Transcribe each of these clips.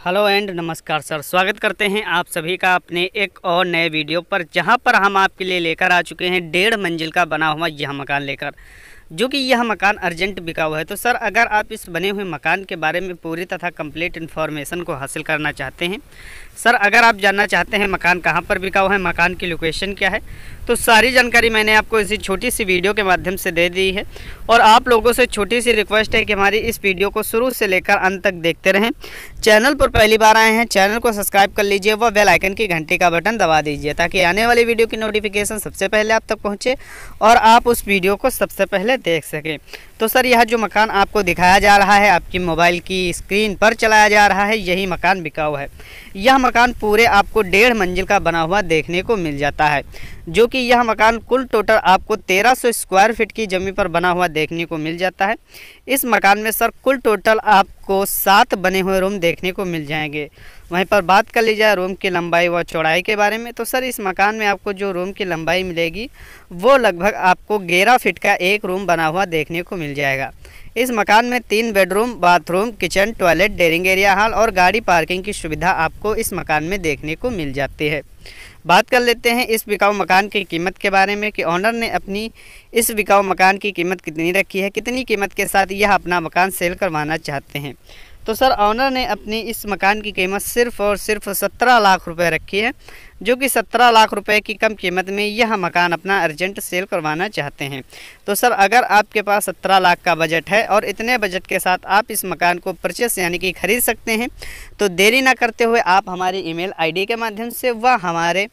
Hello and नमस्कार sir, स्वागत करते हैं आप सभी का अपने एक और नए वीडियो पर, जहाँ पर हम आपके लिए लेकर आ चुके हैं डेढ़ मंजिल का बना हुआ यह मकान लेकर। जो कि यह मकान अर्जेंट बिका हुआ है। तो सर, अगर आप इस बने हुए मकान के बारे में पूरी तथा कंप्लीट इन्फॉर्मेशन को हासिल करना चाहते हैं, सर, अगर आप जानना चाहते हैं मकान कहाँ पर बिका हुआ है, मकान की लोकेशन क्या है तो सारी जानकारी मैंने आपको इसी छोटी सी वीडियो के माध्यम से दे दी है। और आप लोगों से छोटी सी रिक्वेस्ट है कि हमारी इस वीडियो को शुरू से लेकर अंत तक देखते रहें। चैनल पर पहली बार आए हैं, चैनल को सब्सक्राइब कर लीजिए व बेल आइकन की घंटी का बटन दबा दीजिए, ताकि आने वाली वीडियो की नोटिफिकेशन सबसे पहले आप तक पहुँचे और आप उस वीडियो को सबसे पहले देख सकें। तो सर, यह जो मकान आपको दिखाया जा रहा है, आपकी मोबाइल की स्क्रीन पर चलाया जा रहा है, यही मकान बिकाऊ है। यह मकान पूरे आपको डेढ़ मंजिल का बना हुआ देखने को मिल जाता है। जो कि यह मकान कुल टोटल आपको 1300 स्क्वायर फीट की ज़मीन पर बना हुआ देखने को मिल जाता है। इस मकान में सर कुल टोटल आपको सात बने हुए रूम देखने को मिल जाएँगे। वहीं पर बात कर ली जाए रूम की लंबाई व चौड़ाई के बारे में तो सर इस मकान में आपको जो रूम की लंबाई मिलेगी, वो लगभग आपको ग्यारह फिट का एक रूम बना हुआ देखने को मिल जाएगा। इस मकान में तीन bedroom, bathroom, kitchen, toilet, drawing area, hall और गाड़ी पार्किंग की सुविधा आपको इस मकान में देखने को मिल जाती है। बात कर लेते हैं इस बिकाऊ मकान की कीमत के बारे में कि ऑनर ने अपनी इस बिकाऊ मकान की कीमत कितनी रखी है, कितनी कीमत के साथ यह अपना मकान सेल करवाना चाहते हैं। तो सर ऑनर ने अपनी इस मकान की कीमत सिर्फ़ और सिर्फ़ सत्रह लाख रुपए रखी है, जो कि सत्रह लाख रुपए की कम कीमत में यह मकान अपना अर्जेंट सेल करवाना चाहते हैं। तो सर, अगर आपके पास सत्रह लाख का बजट है और इतने बजट के साथ आप इस मकान को परचेस यानी कि ख़रीद सकते हैं तो देरी ना करते हुए आप हमारी ईमेल आईडी के माध्यम से व हमारे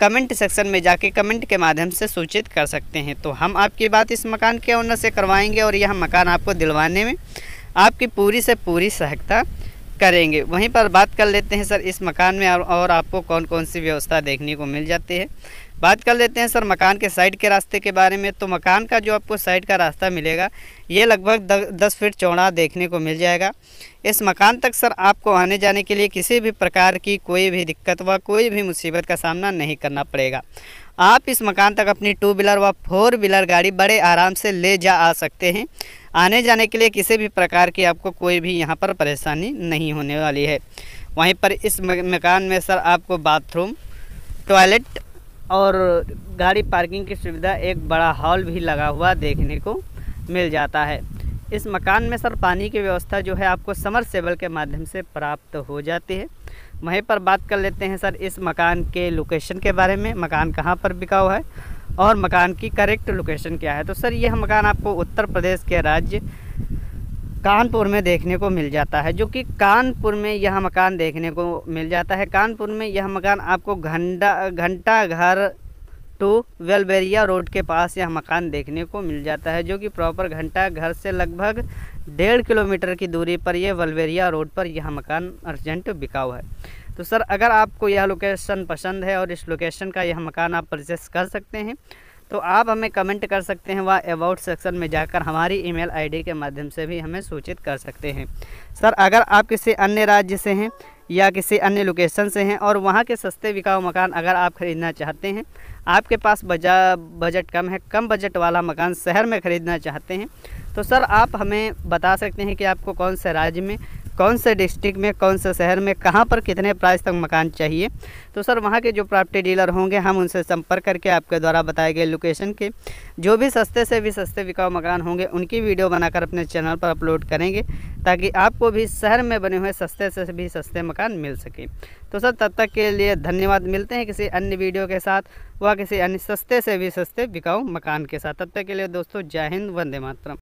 कमेंट सेक्शन में जाके कमेंट के माध्यम से सूचित कर सकते हैं। तो हम आपकी बात इस मकान के ओनर से करवाएँगे और यह मकान आपको दिलवाने में आपकी पूरी से पूरी सहायता करेंगे। वहीं पर बात कर लेते हैं सर, इस मकान में और आपको कौन कौन सी व्यवस्था देखने को मिल जाती है? बात कर लेते हैं सर, मकान के साइड के रास्ते के बारे में। तो मकान का जो आपको साइड का रास्ता मिलेगा, ये लगभग दस फीट चौड़ा देखने को मिल जाएगा। इस मकान तक सर, आपको आने जाने के लिए किसी भी प्रकार की कोई भी दिक्कत व कोई भी मुसीबत का सामना नहीं करना पड़ेगा। आप इस मकान तक अपनी टू व्हीलर व फोर व्हीलर गाड़ी बड़े आराम से ले जा आ सकते हैं। आने जाने के लिए किसी भी प्रकार की आपको कोई भी यहाँ पर परेशानी नहीं होने वाली है। वहीं पर इस मकान में सर आपको बाथरूम, टॉयलेट और गाड़ी पार्किंग की सुविधा एक बड़ा हॉल भी लगा हुआ देखने को मिल जाता है। इस मकान में सर पानी की व्यवस्था जो है आपको समर सेबल के माध्यम से प्राप्त हो जाती है। वहीं पर बात कर लेते हैं सर इस मकान के लोकेशन के बारे में। मकान कहाँ पर बिका हुआ है? और मकान की करेक्ट लोकेशन क्या है? तो सर यह मकान आपको उत्तर प्रदेश के राज्य कानपुर में देखने को मिल जाता है, जो कि कानपुर में यह मकान देखने को मिल जाता है। कानपुर में यह मकान आपको घंटा घंटा घर टू वेलबेरिया रोड के पास यह मकान देखने को मिल जाता है, जो कि प्रॉपर घंटा घर से लगभग डेढ़ किलोमीटर की दूरी पर यह वेलबेरिया रोड पर यह मकान अर्जेंट बिका हुआ है। तो सर, अगर आपको यह लोकेशन पसंद है और इस लोकेशन का यह मकान आप परचेस कर सकते हैं तो आप हमें कमेंट कर सकते हैं व अबाउट सेक्शन में जाकर हमारी ईमेल आईडी के माध्यम से भी हमें सूचित कर सकते हैं। सर, अगर आप किसी अन्य राज्य से हैं या किसी अन्य लोकेशन से हैं और वहाँ के सस्ते बिकाऊ मकान अगर आप ख़रीदना चाहते हैं, आपके पास बजा बजट कम है, कम बजट वाला मकान शहर में ख़रीदना चाहते हैं तो सर, आप हमें बता सकते हैं कि आपको कौन से राज्य में कौन से डिस्ट्रिक्ट में, कौन से शहर में, कहाँ पर कितने प्राइस तक मकान चाहिए? तो सर, वहाँ के जो प्रॉपर्टी डीलर होंगे, हम उनसे संपर्क करके आपके द्वारा बताए गए लोकेशन के जो भी सस्ते से भी सस्ते बिकाऊ मकान होंगे, उनकी वीडियो बनाकर अपने चैनल पर अपलोड करेंगे, ताकि आपको भी शहर में बने हुए सस्ते से भी सस्ते मकान मिल सके। तो सर, तब तक के लिए धन्यवाद, मिलते हैं किसी अन्य वीडियो के साथ व किसी अन्य सस्ते से भी सस्ते बिकाऊ मकान के साथ। तब तक के लिए दोस्तों, जय हिंद, वंदे मातरम।